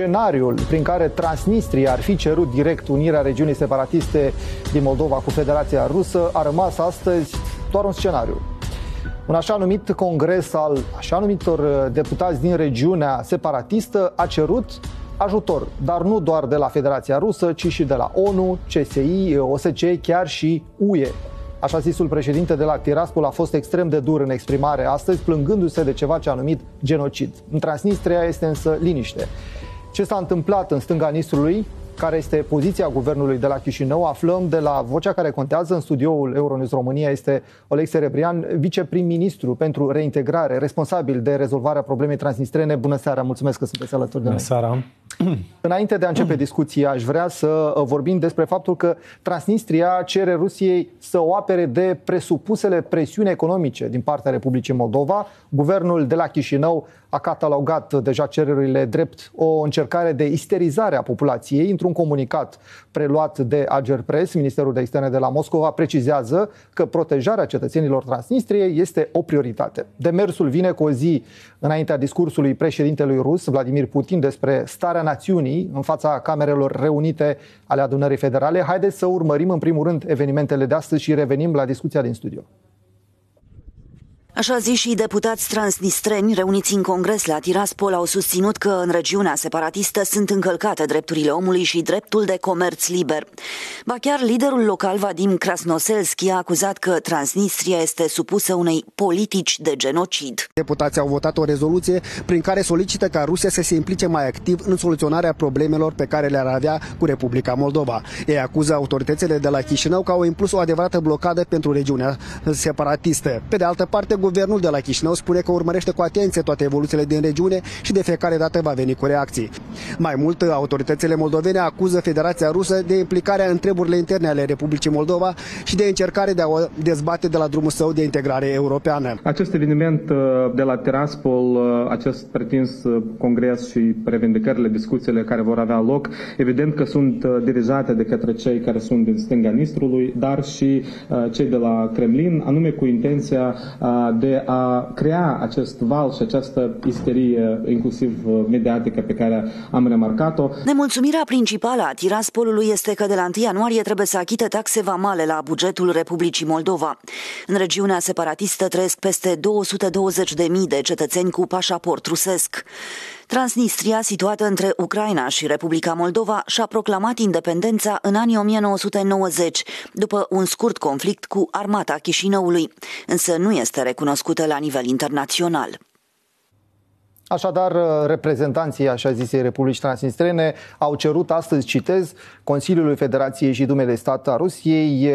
scenariul prin care Transnistria ar fi cerut direct unirea regiunii separatiste din Moldova cu Federația Rusă a rămas astăzi doar un scenariu. Un așa numit congres al așa numitor uh, deputați din regiunea separatistă a cerut ajutor, dar nu doar de la Federația Rusă, ci și de la ONU, CSI, OSCE, chiar și UE. Așa zisul președinte de la Tiraspol a fost extrem de dur în exprimare astăzi, plângându-se de ceva ce a numit genocid. În Transnistria este însă liniște. Ce s-a întâmplat în stânga Nistrului care este poziția guvernului de la Chișinău. Aflăm de la vocea care contează în studioul Euronews România este Oleg Serebrian, viceprim-ministru pentru reintegrare, responsabil de rezolvarea problemei transnistrene. Bună seara, mulțumesc că sunteți alături de noi. Bună seara. Înainte de a începe discuția, aș vrea să uh, vorbim despre faptul că Transnistria cere Rusiei să o apere de presupusele presiuni economice din partea Republicii Moldova. Guvernul de la Chișinău a catalogat deja cererile drept o încercare de isterizare a populației. Într-un comunicat preluat de Ager Press, Ministerul de Externe de la Moscova precizează că protejarea cetățenilor Transnistriei este o prioritate. Demersul vine cu o zi înaintea discursului președintelui rus, Vladimir Putin, despre starea națiunii în fața camerelor reunite ale adunării federale. Haideți să urmărim în primul rând evenimentele de astăzi și revenim la discuția din studio. Așa zi și deputați transnistreni reuniți în congres la Tiraspol au susținut că în regiunea separatistă sunt încălcate drepturile omului și dreptul de comerț liber. Ba chiar liderul local Vadim Krasnoselski a acuzat că Transnistria este supusă unei politici de genocid. Deputații au votat o rezoluție prin care solicită ca Rusia să se implice mai activ în soluționarea problemelor pe care le-ar avea cu Republica Moldova. Ei acuză autoritățile de la Chișinău că au impus o adevărată blocadă pentru regiunea separatistă. Pe de altă parte, Guvernul de la Chișinău spune că urmărește cu atenție toate evoluțiile din regiune și de fiecare dată va veni cu reacții. Mai mult, autoritățile moldovene acuză Federația Rusă de implicarea în treburile interne ale Republicii Moldova și de încercare de a o dezbate de la drumul său de integrare europeană. Acest eveniment uh, de la Tiraspol, uh, acest pretins uh, congres și revendicările, discuțiile care vor avea loc, evident că sunt dirijate de către cei care sunt din stânga Nistrului, dar și cei de la Kremlin, anume cu intenția de a crea acest val și această isterie, inclusiv uh, mediatică, pe care am remarcat-o. Nemulțumirea principală a Tiraspolului este că de la 1 ianuarie trebuie să achite taxe vamale la bugetul Republicii Moldova. În regiunea separatistă trăiesc peste 220.000 de cetățeni cu pașaport rusesc. Transnistria, situată între Ucraina și Republica Moldova, și-a proclamat independența în anii 1990, după un scurt conflict cu armata Chișinăului, însă nu este recunoscută la nivel internațional. Așadar, reprezentanții așa zisei Republici Transnistrene au cerut astăzi, citez, Consiliului Federației și Dumei de Stat a Rusiei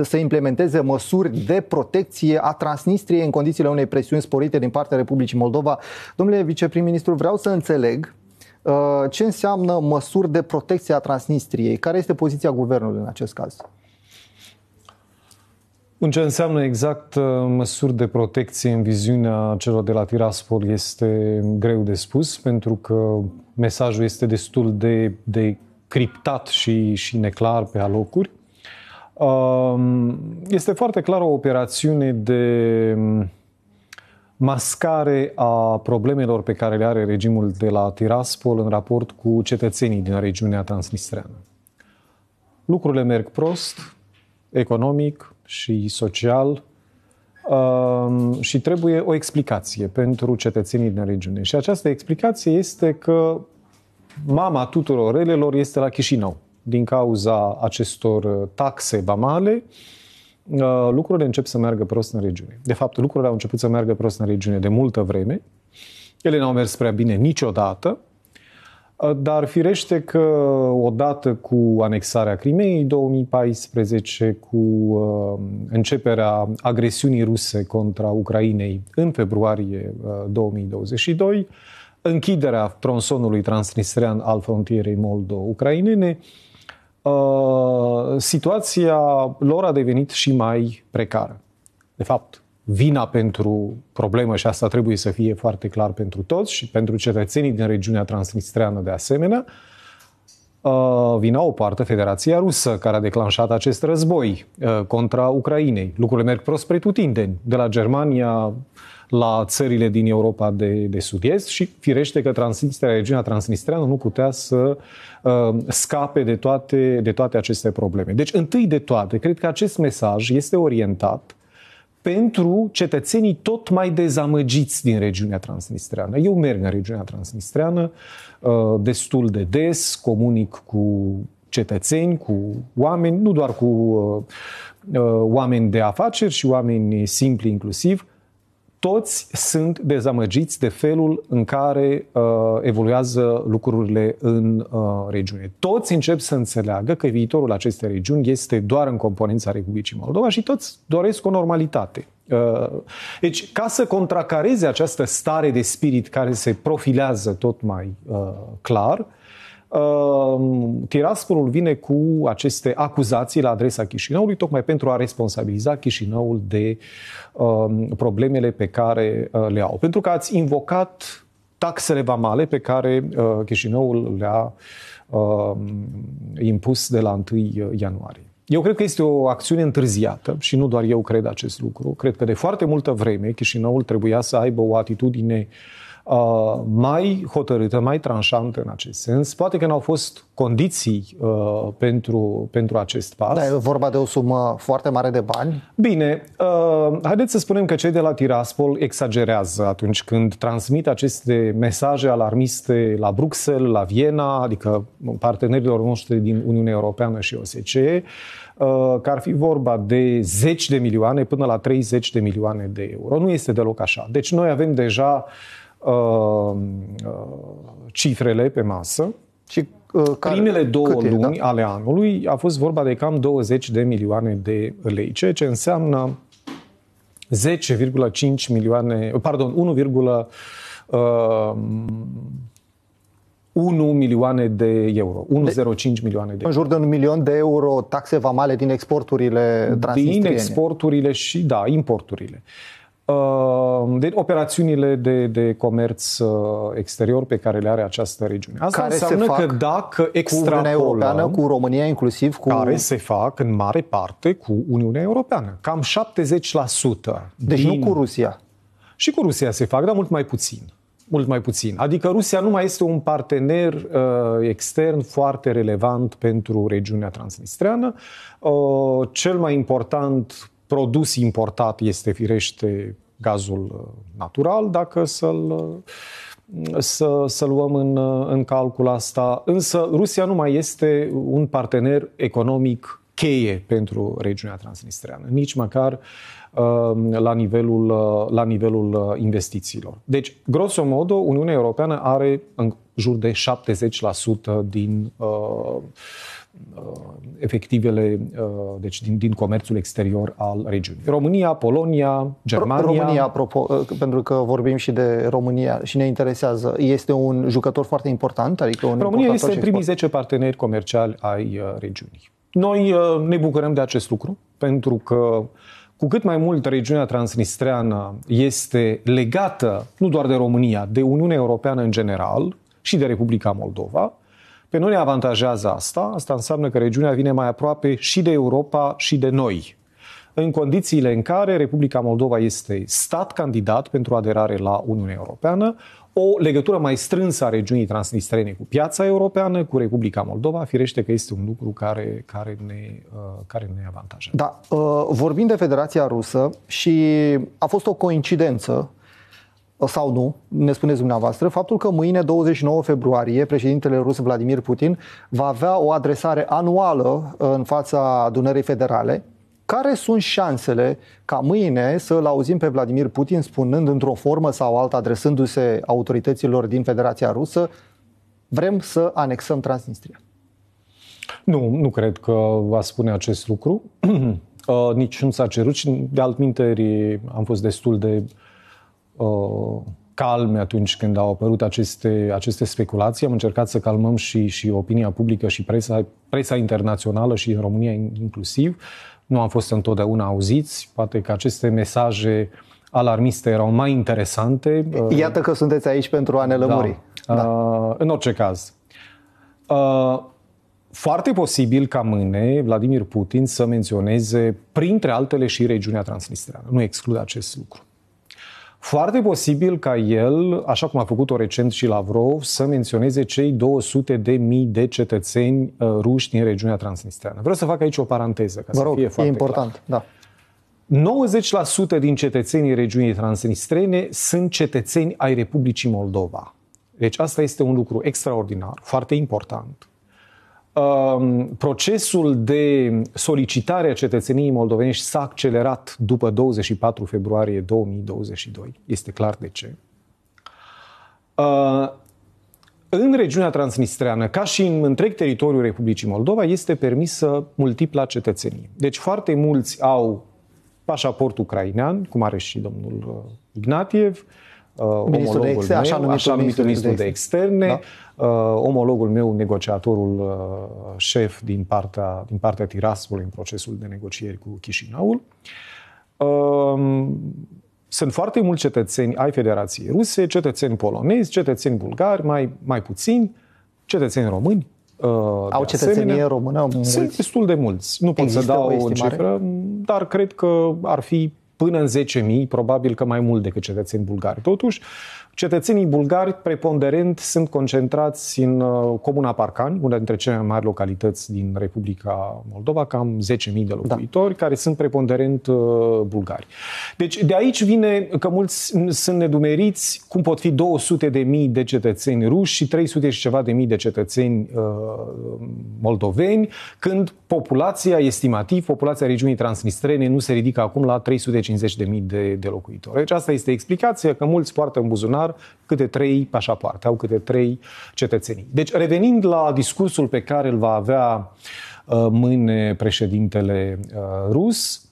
să implementeze măsuri de protecție a Transnistriei în condițiile unei presiuni sporite din partea Republicii Moldova. Domnule viceprim-ministru, vreau să înțeleg ce înseamnă măsuri de protecție a Transnistriei. Care este poziția guvernului în acest caz? În ce înseamnă exact uh, măsuri de protecție în viziunea celor de la Tiraspol este greu de spus, pentru că mesajul este destul de, de criptat și, și neclar pe alocuri. Um, este foarte clar o operațiune de mascare a problemelor pe care le are regimul de la Tiraspol în raport cu cetățenii din regiunea transnistreană. Lucrurile merg prost, economic, și social um, și trebuie o explicație pentru cetățenii din regiune. Și această explicație este că mama tuturor relelor este la Chișinău. Din cauza acestor taxe vamale, uh, lucrurile încep să meargă prost în regiune. De fapt, lucrurile au început să meargă prost în regiune de multă vreme. Ele n-au mers prea bine niciodată, dar firește că odată cu anexarea Crimeei 2014, cu uh, începerea agresiunii ruse contra Ucrainei în februarie uh, 2022, închiderea tronsonului transnistrean al frontierei moldo-ucrainene, uh, situația lor a devenit și mai precară. De fapt, vina pentru problemă și asta trebuie să fie foarte clar pentru toți și pentru cetățenii din regiunea transnistreană de asemenea, uh, vina o parte Federația Rusă, care a declanșat acest război uh, contra Ucrainei. Lucrurile merg prost pretutindeni, de la Germania la țările din Europa de, de Sud-Est și firește că Transnistria, regiunea Transnistreană nu putea să uh, scape de toate, de toate aceste probleme. Deci, întâi de toate, cred că acest mesaj este orientat pentru cetățenii tot mai dezamăgiți din regiunea transnistreană. Eu merg în regiunea transnistreană uh, destul de des, comunic cu cetățeni, cu oameni, nu doar cu uh, uh, oameni de afaceri și oameni simpli inclusiv, toți sunt dezamăgiți de felul în care uh, evoluează lucrurile în uh, regiune. Toți încep să înțeleagă că viitorul acestei regiuni este doar în componența Republicii Moldova și toți doresc o normalitate. Uh, deci, ca să contracareze această stare de spirit care se profilează tot mai uh, clar, uh, Ehm, Tiraspolul vine cu aceste acuzații la adresa Chișinăului, tocmai pentru a responsabiliza Chișinăul de uh, problemele pe care uh, le au. Pentru că ați invocat taxele vamale pe care uh, Chișinăul le-a uh, impus de la 1 ianuarie. Eu cred că este o acțiune întârziată și nu doar eu cred acest lucru. Cred că de foarte multă vreme Chișinăul trebuia să aibă o atitudine uh, Uh, mai hotărâtă, mai tranșantă în acest sens. Poate că n-au fost condiții uh, pentru, pentru acest pas. Da, e vorba de o sumă foarte mare de bani. Bine, uh, haideți să spunem că cei de la Tiraspol exagerează atunci când transmit aceste mesaje alarmiste la Bruxelles, la Viena, adică partenerilor noștri din Uniunea Europeană și OSCE, uh, că ar fi vorba de 10 de milioane până la 30 de milioane de euro. Nu este deloc așa. Deci noi avem deja uh, uh, cifrele pe masă. Și uh, care, Primele două e, luni da? ale anului a fost vorba de cam 20 de milioane de lei, ceea ce înseamnă 10,5 milioane, pardon, 1, uh, 1 milioane de euro, 1,05 milioane de euro. În jur de un milion de euro taxe vamale din exporturile Din exporturile și, da, importurile. Uh, Uh, de operațiunile de, de comerț uh, exterior pe care le are această regiune. Asta care înseamnă se fac că dacă extrapolăm... Cu Uniunea Europeană, cu România inclusiv, cu... Care se fac în mare parte cu Uniunea Europeană. Cam 70%. Deci din... nu cu Rusia. Și cu Rusia se fac, dar mult mai puțin. Mult mai puțin. Adică Rusia nu mai este un partener uh, extern foarte relevant pentru regiunea transnistreană. Uh, cel mai important produs importat este firește gazul uh, natural, dacă să-l uh, să, să luăm în, uh, în calcul asta. Însă Rusia nu mai este un partener economic cheie pentru regiunea transnistreană, nici măcar la nivelul, la nivelul investițiilor. Deci, grosomodo, Uniunea Europeană are în jur de 70% din uh, Uh, efectivele uh, deci din, din comerțul exterior al regiunii. România, Polonia, Germania. România, apropo, uh, pentru că vorbim și de România și ne interesează, este un jucător foarte important? Adică un România este în primii 10 parteneri comerciali ai regiunii. Noi ne bucurăm de acest lucru pentru că cu cât mai mult regiunea transnistreană este legată nu doar de România, de Uniunea Europeană în general și de Republica Moldova, pe noi ne avantajează asta. Asta înseamnă că regiunea vine mai aproape și de Europa și de noi. În condițiile în care Republica Moldova este stat candidat pentru aderare la Uniunea Europeană, o legătură mai strânsă a regiunii transnistrene cu piața europeană, cu Republica Moldova, firește că este un lucru care, care, ne, uh, care ne avantajează. Da, uh, vorbim de Federația Rusă și a fost o coincidență sau nu, ne spuneți dumneavoastră, faptul că mâine, 29 februarie, președintele rus Vladimir Putin va avea o adresare anuală în fața adunării federale. Care sunt șansele ca mâine să-l auzim pe Vladimir Putin spunând într-o formă sau alta, adresându-se autorităților din Federația Rusă, vrem să anexăm Transnistria? Nu, nu cred că va spune acest lucru. Uh, nici nu s-a cerut și de altminteri am fost destul de uh, calme atunci când au apărut aceste, aceste speculații. Am încercat să calmăm și, și opinia publică și presa, presa internațională și în România inclusiv. Nu am fost întotdeauna auziți. Poate că aceste mesaje alarmiste erau mai interesante. Uh, Iată că sunteți aici pentru a ne lămuri. Da. Da. Uh, în orice caz. Uh, foarte posibil ca mâine Vladimir Putin să menționeze, printre altele, și regiunea transnistreană. Nu exclud acest lucru. Foarte posibil ca el, așa cum a făcut-o recent și Lavrov, să menționeze cei 200 de mii de cetățeni uh, ruși din regiunea transnistreană. Vreau să fac aici o paranteză, ca Vă să rog, fie e foarte important. clar. Da. 90% din cetățenii regiunii transnistrene sunt cetățeni ai Republicii Moldova. Deci asta este un lucru extraordinar, foarte important. Um, procesul de solicitare a cetățeniei moldovenești s-a accelerat după 24 februarie 2022. Este clar de ce. Uh, în regiunea transnistreană, ca și în întreg teritoriul Republicii Moldova, este permisă multipla cetățenie. Deci foarte mulți au pașaport ucrainean, cum are și domnul uh, Ignatiev, uh, Ministrul de omologul externe, așa meu, numitul așa numitul ministru ministru de de externe, Da. Uh, omologul meu, negociatorul uh, șef din partea, din partea Tiraspolului în procesul de negocieri cu Chișinăul. Uh, sunt foarte mulți cetățeni ai Federației Ruse, cetățeni polonezi, cetățeni bulgari, mai, mai puțini, cetățeni români. uh, de Au cetățenie asemenea. română mulți? Sunt destul de mulți. Nu pot Există să dau o o estimare? cifră, dar cred că ar fi până în 10.000, probabil că mai mult decât cetățeni bulgari. Totuși, cetățenii bulgari, preponderent, sunt concentrați în uh, Comuna Parcani, una dintre cele mai mari localități din Republica Moldova, cam 10.000 de locuitori, da. care sunt preponderent uh, bulgari. Deci, de aici vine că mulți sunt nedumeriți cum pot fi 200 de mii de cetățeni ruși și 300 și ceva de mii de cetățeni uh, moldoveni, când populația, estimativ, populația regiunii transnistrene nu se ridică acum la 350 de mii de, de locuitori. Deci asta este explicația că mulți poartă în buzunar câte trei pașapoarte, au câte trei cetățenii. Deci, revenind la discursul pe care îl va avea uh, mâine președintele uh, rus,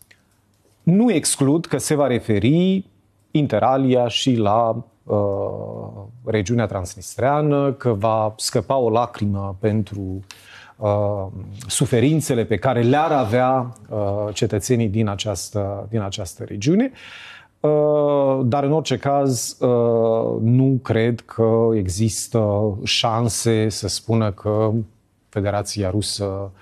nu exclud că se va referi inter alia și la uh, regiunea transnistreană, că va scăpa o lacrimă pentru uh, suferințele pe care le-ar avea uh, cetățenii din această, din această regiune. Uh, dar în orice caz uh, nu cred că există șanse să spună că Federația Rusă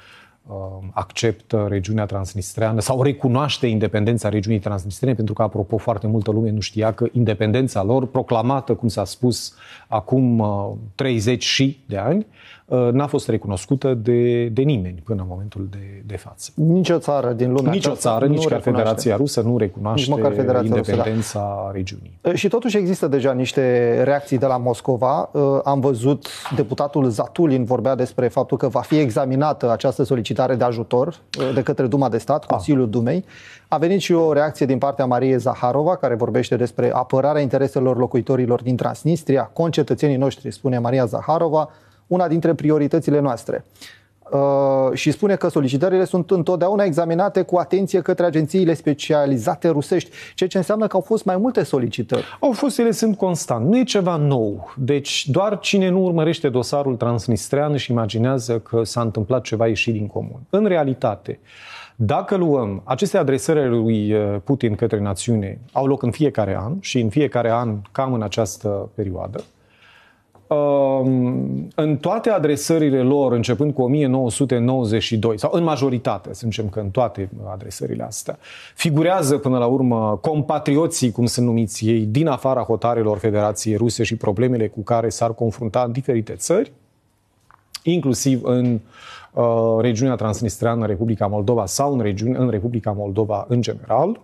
uh, acceptă regiunea transnistreană sau recunoaște independența regiunii transnistrene, pentru că, apropo, foarte multă lume nu știa că independența lor, proclamată, cum s-a spus, acum uh, 30 și de ani, uh, n-a fost recunoscută de, de nimeni până în momentul de, de față. Nici o țară din lumea Nici o aceasta țară, nu nici chiar recunoaște. Federația Rusă nu recunoaște Nici măcar Federația Rusă, da. independența regiunii. Și totuși există deja niște reacții de la Moscova. Am văzut deputatul Zatulin vorbea despre faptul că va fi examinată această solicitare de ajutor de către Duma de Stat, Consiliul Dumei. A venit și o reacție din partea Mariei Zaharova, care vorbește despre apărarea intereselor locuitorilor din Transnistria, concetățenii noștri, spune Maria Zaharova, una dintre prioritățile noastre. Uh, și spune că solicitările sunt întotdeauna examinate cu atenție către agențiile specializate rusești, ceea ce înseamnă că au fost mai multe solicitări. Au fost, ele sunt constant. Nu e ceva nou. Deci doar cine nu urmărește dosarul transnistrean și imaginează că s-a întâmplat ceva ieșit din comun. În realitate, dacă luăm aceste adresări ale lui uh, Putin către națiune, au loc în fiecare an și în fiecare an cam în această perioadă. Um, în toate adresările lor, începând cu 1992, sau în majoritate, să zicem că în toate adresările astea, figurează până la urmă compatrioții, cum sunt numiți ei, din afara hotarelor Federației Ruse și problemele cu care s-ar confrunta în diferite țări, inclusiv în uh, regiunea transnistreană, Republica Moldova sau în, regiune, în Republica Moldova în general.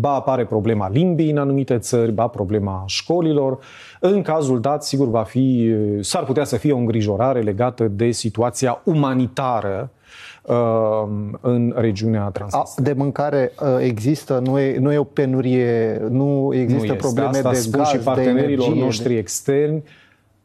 Ba apare problema limbii în anumite țări, ba problema școlilor. În cazul dat, sigur, va fi, s-ar putea să fie o îngrijorare legată de situația umanitară uh, în regiunea A, transnistreană. de mâncare uh, există, nu e, nu e o penurie, nu există nu este. probleme Asta de spun gaz, și de partenerilor energie. noștri externi.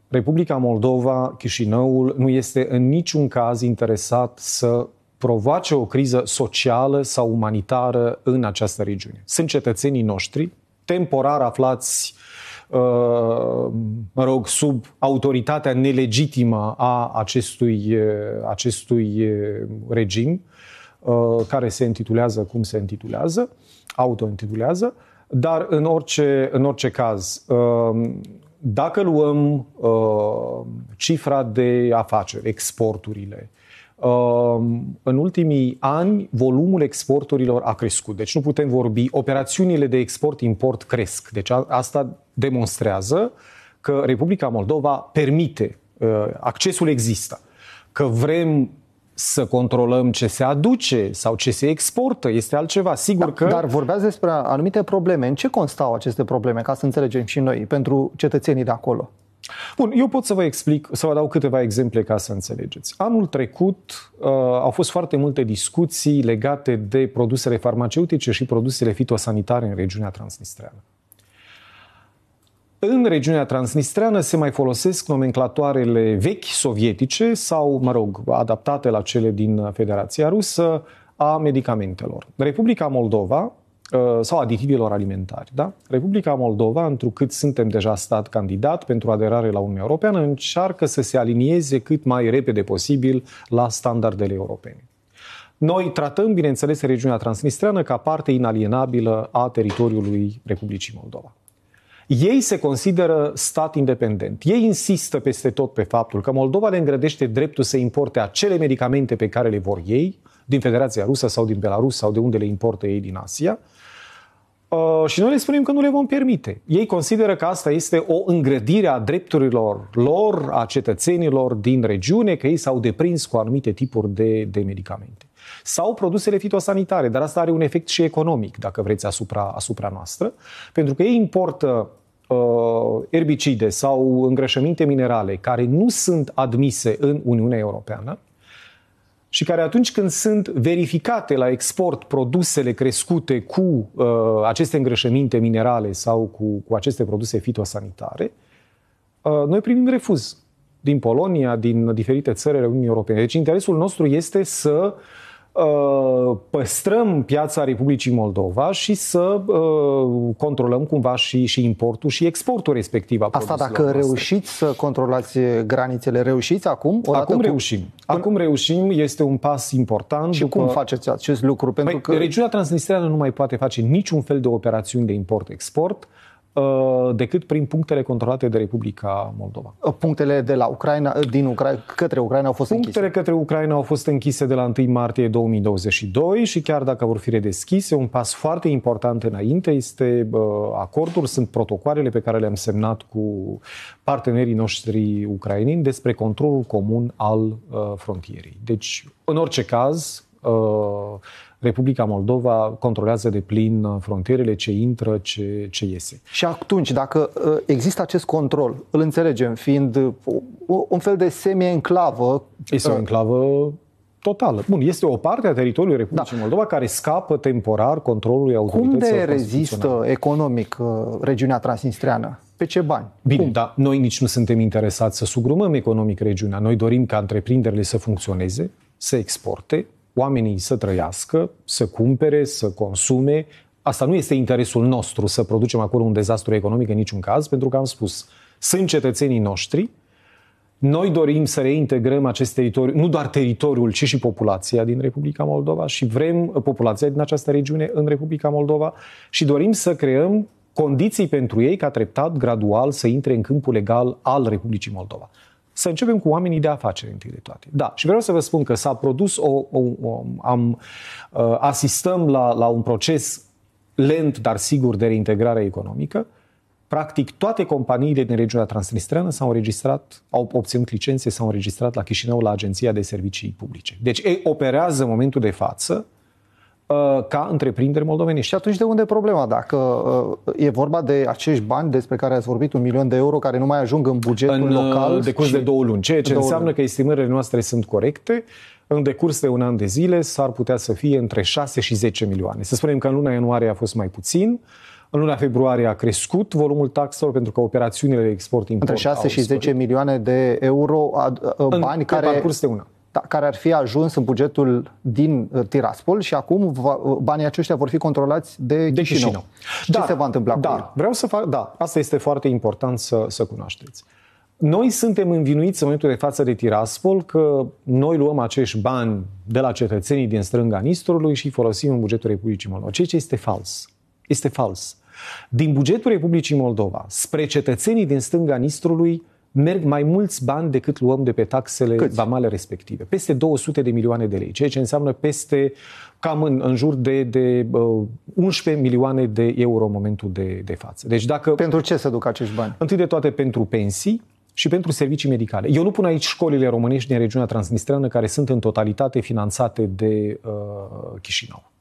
Republica Moldova, Chișinăul, nu este în niciun caz interesat să provoace o criză socială sau umanitară în această regiune. Sunt cetățenii noștri, temporar aflați uh, mă rog, sub autoritatea nelegitimă a acestui, uh, acestui uh, regim, uh, care se intitulează cum se intitulează, auto-intitulează, dar în orice, în orice caz, uh, dacă luăm uh, cifra de afaceri, exporturile, în ultimii ani volumul exporturilor a crescut. Deci nu putem vorbi, operațiunile de export-import cresc. Deci asta demonstrează că Republica Moldova permite, uh, accesul există. Că vrem să controlăm ce se aduce sau ce se exportă, este altceva. Sigur da, că... Dar vorbeați despre anumite probleme. În ce constau aceste probleme, ca să înțelegem și noi, pentru cetățenii de acolo? Bun, eu pot să vă explic, să vă dau câteva exemple ca să înțelegeți. Anul trecut uh, au fost foarte multe discuții legate de produsele farmaceutice și produsele fitosanitare în regiunea transnistreană. În regiunea transnistreană se mai folosesc nomenclatoarele vechi sovietice sau, mă rog, adaptate la cele din Federația Rusă a medicamentelor. Republica Moldova uh, sau aditivilor alimentari. Da? Republica Moldova, întrucât suntem deja stat candidat pentru aderare la Uniunea Europeană, încearcă să se alinieze cât mai repede posibil la standardele europene. Noi tratăm, bineînțeles, regiunea transnistreană ca parte inalienabilă a teritoriului Republicii Moldova. Ei se consideră stat independent. Ei insistă peste tot pe faptul că Moldova le îngrădește dreptul să importe acele medicamente pe care le vor ei, din Federația Rusă sau din Belarus sau de unde le importă ei din Asia. Uh, și noi le spunem că nu le vom permite. Ei consideră că asta este o îngrădire a drepturilor lor, a cetățenilor din regiune, că ei s-au deprins cu anumite tipuri de, de medicamente. Sau produsele fitosanitare, dar asta are un efect și economic, dacă vreți, asupra, asupra noastră, pentru că ei importă uh, erbicide sau îngrășăminte minerale care nu sunt admise în Uniunea Europeană, și care atunci când sunt verificate la export produsele crescute cu uh, aceste îngrășăminte minerale sau cu, cu aceste produse fitosanitare, uh, noi primim refuz din Polonia, din diferite țări ale Uniunii Europene. Deci interesul nostru este să uh, Uh, păstrăm piața Republicii Moldova și să uh, controlăm cumva și, și importul și exportul respectiv a Asta dacă noastre. reușiți să controlați granițele, reușiți acum? Acum reușim. Cu... Acum reușim, este un pas important. Și după... cum faceți acest lucru? Pentru păi, că... Regiunea Transnistreană nu mai poate face niciun fel de operațiuni de import-export. Uh, Uh, decât prin punctele controlate de Republica Moldova. Uh, punctele de la Ucraina, uh, din Ucraina, către Ucraina au fost Punctele închise. către Ucraina au fost închise de la 1 martie 2022 și chiar dacă vor fi redeschise, un pas foarte important înainte este acordul, sunt protocoalele pe care le-am semnat cu partenerii noștri ucraineni despre controlul comun al frontierei. Deci, în orice caz, Republica Moldova controlează de plin uh, frontierele, ce intră, ce, ce iese. Și atunci, dacă uh, există acest control, îl înțelegem, fiind uh, un fel de semi-enclavă... Este o enclavă totală. Bun, este o parte a teritoriului Republicii da. Moldova care scapă temporar controlului autorităților Cum de rezistă economic regiunea transnistreană? Pe ce bani? Bine, Cum? dar noi nici nu suntem interesați să sugrumăm economic regiunea. Noi dorim ca întreprinderile să funcționeze, să exporte, oamenii să trăiască, să cumpere, să consume. Asta nu este interesul nostru să producem acolo un dezastru economic în niciun caz, pentru că am spus, sunt cetățenii noștri, noi dorim să reintegrăm acest teritoriu, nu doar teritoriul, ci și populația din Republica Moldova și vrem populația din această regiune în Republica Moldova și dorim să creăm condiții pentru ei ca treptat, gradual, să intre în câmpul legal al Republicii Moldova să începem cu oamenii de afaceri întâi de toate. Da, și vreau să vă spun că s-a produs o, o, o am, uh, asistăm la, la un proces lent, dar sigur de reintegrare economică. Practic, toate companiile din regiunea transnistreană s-au înregistrat, au obținut licențe, s-au înregistrat la Chișinău la Agenția de Servicii Publice. Deci ei operează în momentul de față Uh, ca întreprinderi moldoveni. Și atunci de unde e problema? Dacă uh, e vorba de acești bani despre care ați vorbit, un milion de euro care nu mai ajung în bugetul în, uh, local? de curs de două luni, ceea ce înseamnă luni. că estimările noastre sunt corecte. În decurs de un an de zile s-ar putea să fie între 6 și 10 milioane. Să spunem că în luna ianuarie a fost mai puțin, în luna februarie a crescut volumul taxelor pentru că operațiunile de export-import Între 6 și 10 milioane de euro, bani în, care... Pe parcurs de un an da, care ar fi ajuns în bugetul din uh, Tiraspol și acum va, uh, banii aceștia vor fi controlați de, de Chișinău. Chișinău. Ce da, se va întâmpla da, cu el? Vreau să fac, da, asta este foarte important să, să cunoașteți. Noi suntem învinuiți în momentul de față de Tiraspol că noi luăm acești bani de la cetățenii din strânga Nistrului și folosim în bugetul Republicii Moldova, ceea ce este fals. Este fals. Din bugetul Republicii Moldova spre cetățenii din stânga Nistrului merg mai mulți bani decât luăm de pe taxele Câți? vamale respective. Peste 200 de milioane de lei, ceea ce înseamnă peste cam în, în jur de, de uh, 11 milioane de euro în momentul de, de față. Deci dacă... Pentru ce se duc acești bani? Întâi de toate pentru pensii, și pentru servicii medicale. Eu nu pun aici școlile românești din regiunea transnistreană care sunt în totalitate finanțate de uh, Chișinău.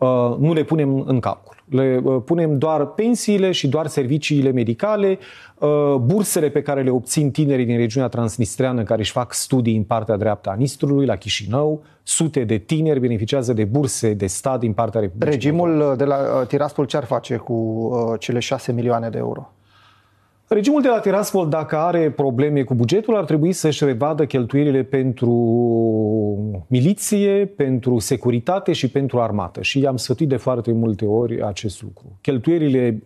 Uh, nu le punem în calcul. Le uh, punem doar pensiile și doar serviciile medicale, uh, bursele pe care le obțin tinerii din regiunea transnistreană care își fac studii în partea dreaptă a Nistrului, la Chișinău. Sute de tineri beneficiază de burse de stat din partea Republicii. Regimul de la uh, Tiraspol ce ar face cu uh, cele 6 milioane de euro? Regimul de la Tiraspol, dacă are probleme cu bugetul, ar trebui să-și revadă cheltuielile pentru miliție, pentru securitate și pentru armată. Și am sfătuit de foarte multe ori acest lucru. Cheltuielile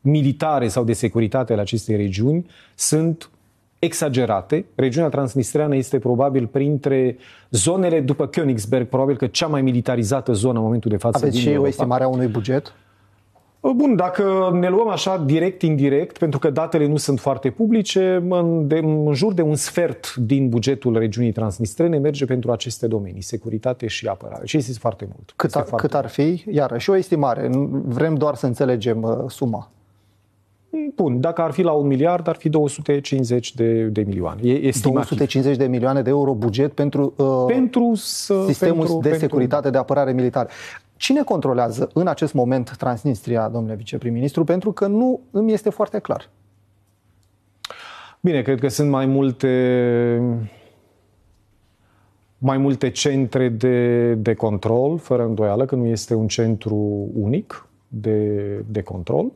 militare sau de securitate ale acestei regiuni sunt exagerate. Regiunea transnistreană este probabil printre zonele după Königsberg, probabil că cea mai militarizată zonă în momentul de față Aveți din și o Europa. estimare a unui buget? Bun, dacă ne luăm așa direct, indirect, pentru că datele nu sunt foarte publice, în, de, în jur de un sfert din bugetul regiunii transnistrene merge pentru aceste domenii, securitate și apărare. Și este foarte mult. Cât, este a, foarte cât ar fi? Iarăși o estimare. Nu- Vrem doar să înțelegem uh, suma. mult. Bun, dacă ar fi la un miliard, ar fi 250 de, de milioane. E estimativ. 250 de milioane de euro buget pentru, uh, Pentru să, sistemul pentru, de pentru, securitate de apărare militară. Cine controlează în acest moment Transnistria, domnule viceprim-ministru? Pentru că nu îmi este foarte clar. Bine, cred că sunt mai multe mai multe centre de, de control, fără îndoială că nu este un centru unic de, de control.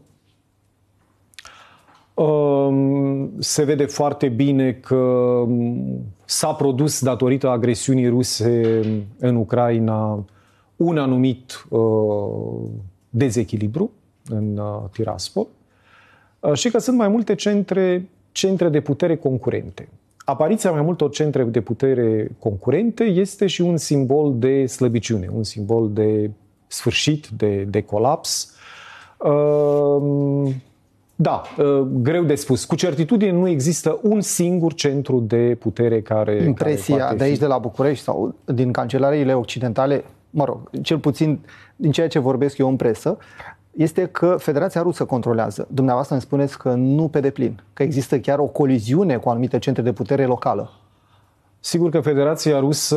Um, Se vede foarte bine că um, s-a produs datorită agresiunii ruse în Ucraina un anumit uh, dezechilibru în uh, Tiraspol uh, și că sunt mai multe centre, centre de putere concurente. Apariția mai multor centre de putere concurente este și un simbol de slăbiciune, un simbol de sfârșit, de, de colaps. Uh, Da, uh, greu de spus. Cu certitudine nu există un singur centru de putere care. Impresia care poate de aici, fi- de la București sau din cancelariile occidentale, mă rog, cel puțin din ceea ce vorbesc eu în presă, este că Federația Rusă controlează. Dumneavoastră îmi spuneți că nu pe deplin, că există chiar o coliziune cu anumite centre de putere locală. Sigur că Federația Rusă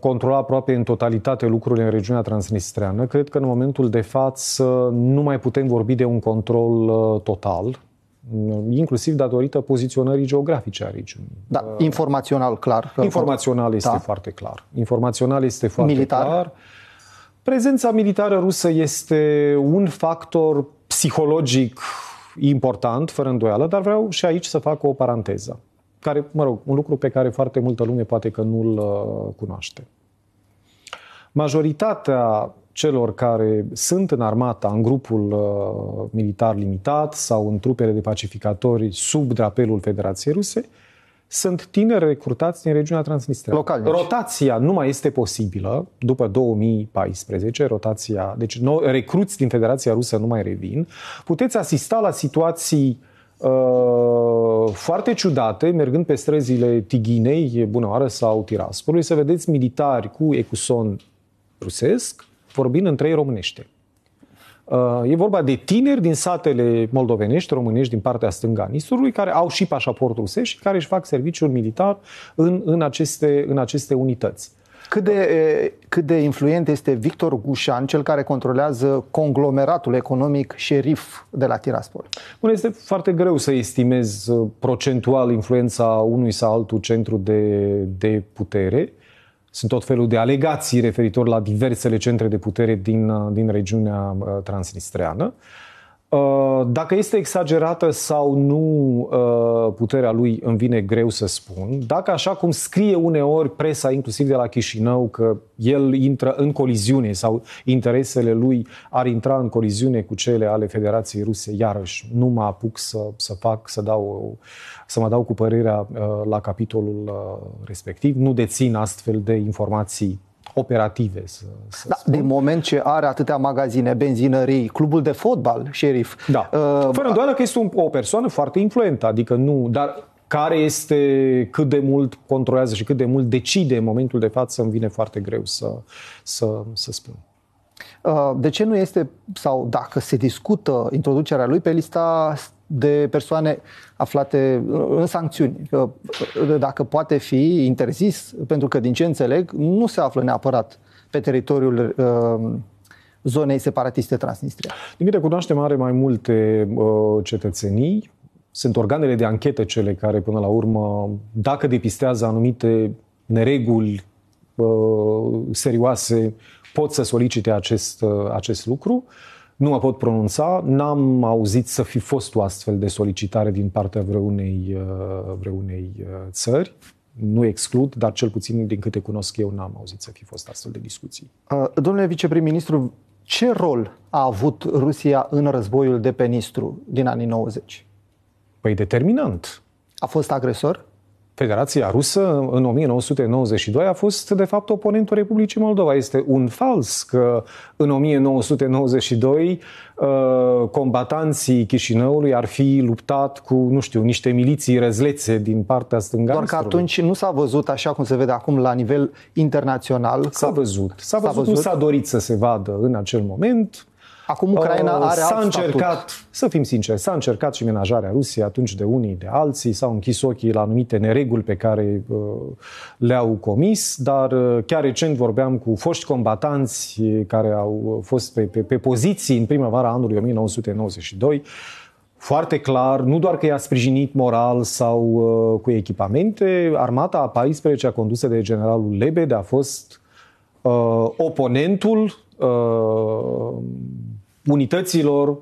controla aproape în totalitate lucrurile în regiunea transnistreană. Cred că în momentul de față nu mai putem vorbi de un control uh, total, uh, inclusiv datorită poziționării geografice a regiunii. Da, informațional clar. că- Informațional este Da. foarte clar. Informațional este foarte Militar? clar. Prezența militară rusă este un factor psihologic important, fără îndoială, dar vreau și aici să fac o paranteză, care, mă rog, un lucru pe care foarte multă lume poate că nu-l uh, cunoaște. Majoritatea celor care sunt în armata, în grupul uh, militar limitat sau în trupele de pacificatori sub drapelul Federației Ruse, sunt tineri recrutați din regiunea Transnistria. Localnici. Rotația nu mai este posibilă după 2014, rotația, deci nou, recruți din Federația Rusă nu mai revin. Puteți asista la situații uh, foarte ciudate, mergând pe străzile Tighinei, Bunăoară sau Tiraspolului, să vedeți militari cu ecuson rusesc vorbind între ei românește. Uh, E vorba de tineri din satele moldovenești, românești din partea stângă a Nistrului, care au și pașaport rusesc și care își fac serviciul militar în, în, aceste, în aceste unități. Cât de, e, cât de influent este Victor Gușan, cel care controlează conglomeratul economic șerif de la Tiraspol? Bun, este foarte greu să estimez uh, procentual influența unui sau altul centru de, de putere. Sunt tot felul de alegații referitor la diversele centre de putere din, uh, din regiunea uh, transnistreană. Uh, Dacă este exagerată sau nu uh, puterea lui, îmi vine greu să spun. Dacă, așa cum scrie uneori presa, inclusiv de la Chișinău, că el intră în coliziune sau interesele lui ar intra în coliziune cu cele ale Federației Ruse, iarăși nu mă apuc să, să fac, să, dau, să mă dau cu părerea uh, la capitolul uh, respectiv. Nu dețin astfel de informații operative, să, să Da, din moment ce are atâtea magazine, benzinării, clubul de fotbal, șerif. Da. uh, Fără îndoială că este un, o persoană foarte influentă, adică nu, dar Care este, cât de mult controlează și cât de mult decide în momentul de față, îmi vine foarte greu să, să, să spun. Uh, de ce nu este, sau dacă se discută introducerea lui pe lista de persoane aflate în sancțiuni. Dacă poate fi interzis, pentru că din ce înțeleg, nu se află neapărat pe teritoriul uh, zonei separatiste Transnistria. Din câte cunoaștem, are mai multe uh, cetățenii. Sunt organele de anchetă cele care, până la urmă, dacă depistează anumite nereguli uh, serioase, pot să solicite acest, uh, acest lucru. Nu mă pot pronunța, n-am auzit să fi fost o astfel de solicitare din partea vreunei, uh, vreunei uh, țări. Nu exclud, dar cel puțin din câte cunosc eu n-am auzit să fi fost astfel de discuții. Domnule viceprim-ministru, ce rol a avut Rusia în războiul de pe Nistru din anii 90? Păi determinant. A fost agresor? Federația Rusă în 1992 a fost de fapt oponentul Republicii Moldova. Este un fals că în 1992 uh, combatanții Chișinăului ar fi luptat cu, nu știu, niște miliții răzlețe din partea stânga. Doar că atunci nu s-a văzut așa cum se vede acum la nivel internațional. S-a văzut. S-a văzut, s-a văzut. nu s-a dorit să se vadă în acel moment. Acum Ucraina uh, are s-a alt încercat, statut. să fim sinceri, s-a încercat și menajarea Rusiei atunci de unii de alții, s-au închis ochii la anumite nereguli pe care uh, le-au comis, dar uh, chiar recent vorbeam cu foști combatanți care au fost pe, pe, pe poziții în primăvara anului 1992, foarte clar, nu doar că i-a sprijinit moral sau uh, cu echipamente, armata a 14 condusă de generalul Lebed a fost uh, oponentul uh, unităților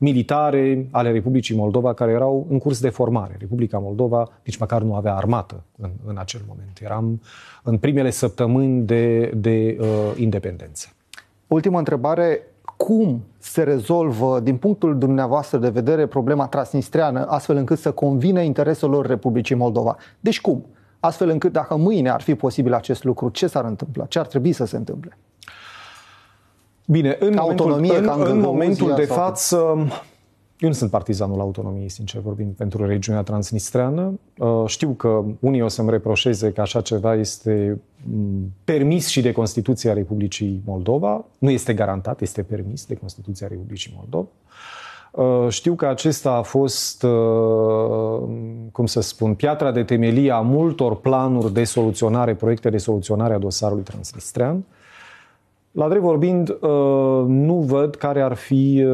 militare ale Republicii Moldova care erau în curs de formare. Republica Moldova nici măcar nu avea armată în, în acel moment. Eram în primele săptămâni de, de uh, independență. Ultima întrebare. Cum se rezolvă, din punctul dumneavoastră de vedere, problema transnistreană, astfel încât să convină intereselor Republicii Moldova? Deci cum? Astfel încât, dacă mâine ar fi posibil acest lucru, ce s-ar întâmpla? Ce ar trebui să se întâmple? Bine, în ca momentul, autonomie, în, ca în, în momentul de sau... față, eu nu sunt partizanul autonomiei, sincer vorbind, pentru regiunea transnistreană. Uh, știu că unii o să-mi reproșeze că așa ceva este mm, permis și de Constituția Republicii Moldova. Nu este garantat, este permis de Constituția Republicii Moldova. Uh, știu că acesta a fost, uh, cum să spun, piatra de temelie a multor planuri de soluționare, proiecte de soluționare a dosarului transnistrean. La drept vorbind, uh, nu văd care ar fi uh,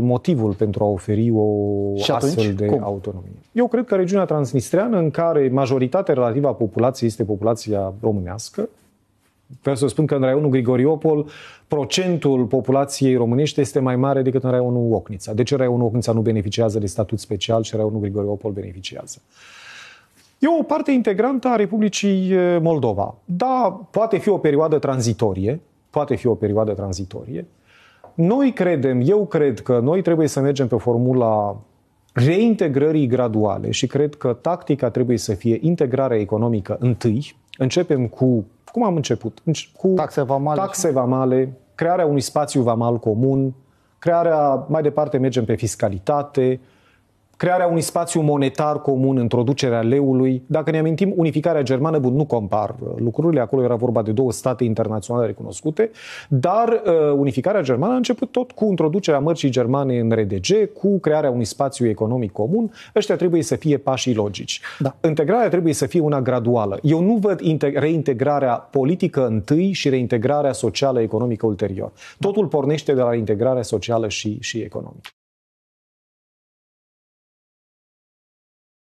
motivul pentru a oferi o Și astfel de cum? autonomie. Eu cred că regiunea transnistreană, în care majoritatea relativă a populației este populația românească, Vreau să spun că în raionul Grigoriopol procentul populației românești este mai mare decât în raionul Ocnița. De ce raionul Ocnița nu beneficiază de statut special și raionul Grigoriopol beneficiază? E o parte integrantă a Republicii uh, Moldova. Da, poate fi o perioadă tranzitorie, poate fi o perioadă tranzitorie. Noi credem, eu cred că noi trebuie să mergem pe formula reintegrării graduale și cred că tactica trebuie să fie integrarea economică întâi. Începem cu, cum am început? Cu taxe vamale, taxe vamale crearea unui spațiu vamal comun, crearea, mai departe mergem pe fiscalitate, crearea unui spațiu monetar comun, introducerea leului. Dacă ne amintim, unificarea germană, bun, nu compar uh, lucrurile, acolo era vorba de două state internaționale recunoscute, dar uh, unificarea germană a început tot cu introducerea mărcii germane în RDG, cu crearea unui spațiu economic comun. Ăștia trebuie să fie pașii logici. Da. Integrarea trebuie să fie una graduală. Eu nu văd reintegrarea politică întâi și reintegrarea socială economică ulterior. Totul pornește de la integrarea socială și, și economică.